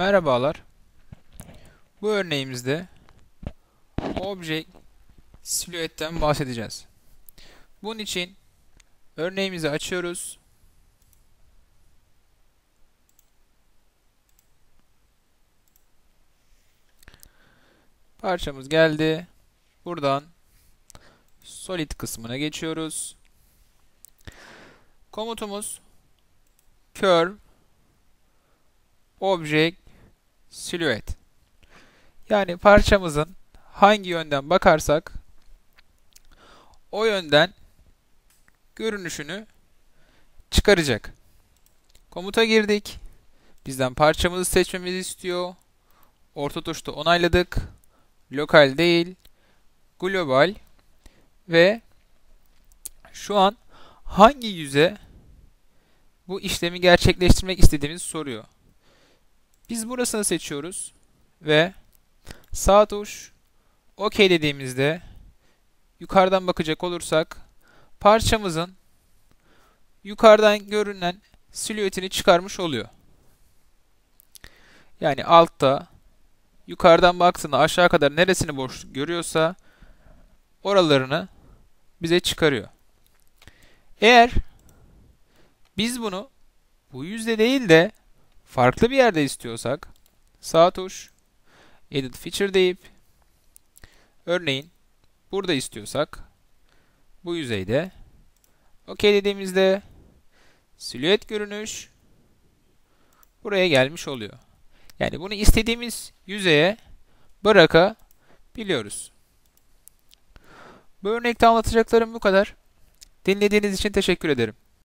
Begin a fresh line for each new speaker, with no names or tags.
Merhabalar. Bu örneğimizde Object Silhouette'ten bahsedeceğiz. Bunun için örneğimizi açıyoruz. Parçamız geldi. Buradan Solid kısmına geçiyoruz. Komutumuz curve object silhouette. Yani parçamızın hangi yönden bakarsak o yönden görünüşünü çıkaracak. Komuta girdik. Bizden parçamızı seçmemizi istiyor. Orta tuşta onayladık. Lokal değil, global ve şu an hangi yüze bu işlemi gerçekleştirmek istediğimizi soruyor. Biz burasını seçiyoruz ve sağ tuş OK dediğimizde yukarıdan bakacak olursak parçamızın yukarıdan görünen silüetini çıkarmış oluyor. Yani altta yukarıdan baktığında aşağı kadar neresini boş görüyorsa oralarını bize çıkarıyor. Eğer biz bunu bu yüzde değil de farklı bir yerde istiyorsak sağ tuş Edit Feature deyip örneğin burada istiyorsak bu yüzeyde OK dediğimizde silüet görünüş buraya gelmiş oluyor. Yani bunu istediğimiz yüzeye bırakabiliyoruz. Bu örnekte anlatacaklarım bu kadar. Dinlediğiniz için teşekkür ederim.